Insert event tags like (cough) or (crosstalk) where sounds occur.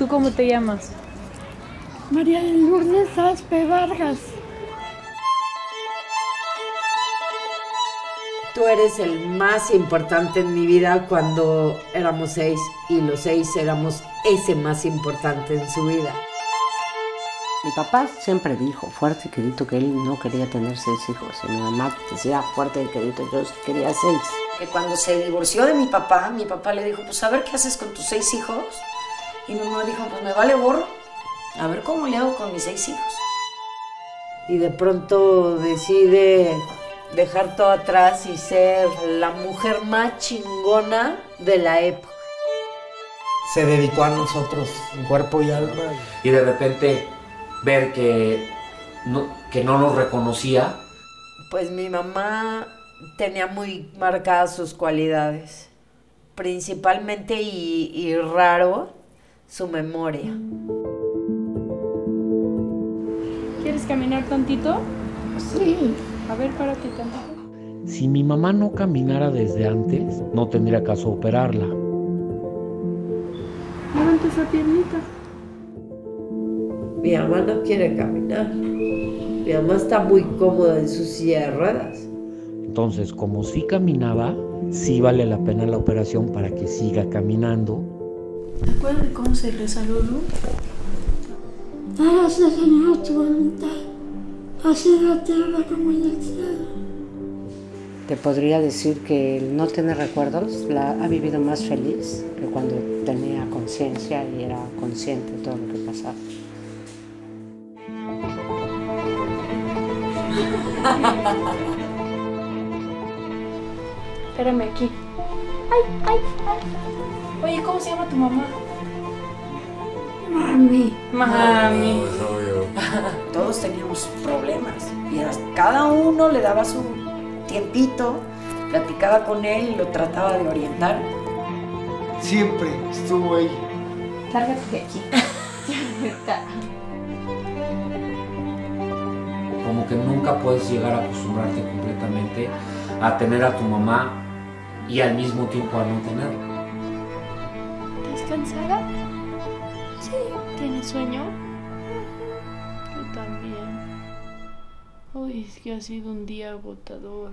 ¿Tú cómo te llamas? María de Lourdes Aspe Vargas. Tú eres el más importante en mi vida cuando éramos seis y los seis éramos ese más importante en su vida. Mi papá siempre dijo fuerte y querido que él no quería tener seis hijos. Y mi mamá decía fuerte y querido, yo quería seis. Que cuando se divorció de mi papá, mi papá le dijo, pues a ver qué haces con tus seis hijos. Y mi mamá dijo, pues me vale gorro. A ver cómo le hago con mis seis hijos. Y de pronto decide dejar todo atrás y ser la mujer más chingona de la época. Se dedicó a nosotros en cuerpo y alma. Y de repente ver que no, que no nos reconocía. Pues mi mamá tenía muy marcadas sus cualidades, principalmente y, y raro su memoria. ¿Quieres caminar tantito? Sí. A ver, párate tantito. Si mi mamá no caminara desde antes, no tendría caso operarla. Levanta esa piernita. Mi mamá no quiere caminar. Mi mamá está muy cómoda en su silla de ruedas. Entonces, como sí caminaba, sí vale la pena la operación para que siga caminando. ¿Te acuerdas de cómo se reza Lulu? Hágase, Señor, tu voluntad. Así en la tierra como en el cielo. Te podría decir que el no tener recuerdos la ha vivido más feliz que cuando tenía conciencia y era consciente de todo lo que pasaba. Espérame aquí. Ay, ay, ay. Oye, ¿cómo se llama tu mamá? Mami. Mami. (laughs) Todos teníamos problemas y a cada uno le daba su tiempito, platicaba con él y lo trataba de orientar. Siempre estuvo ahí. Lárgate de aquí. (laughs) Como que nunca puedes llegar a acostumbrarte completamente a tener a tu mamá y al mismo tiempo a no tenerla. ¿Estás cansada? Sí. ¿Tienes sueño? Yo también. Uy, es que ha sido un día agotador.